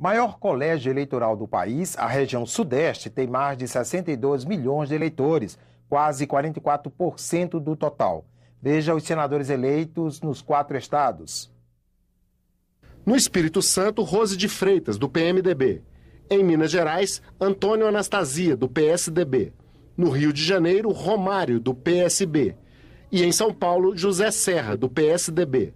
Maior colégio eleitoral do país, a região Sudeste tem mais de 62 milhões de eleitores, quase 44% do total. Veja os senadores eleitos nos quatro estados. No Espírito Santo, Rose de Freitas, do PMDB. Em Minas Gerais, Antônio Anastasia, do PSDB. No Rio de Janeiro, Romário, do PSB. E em São Paulo, José Serra, do PSDB.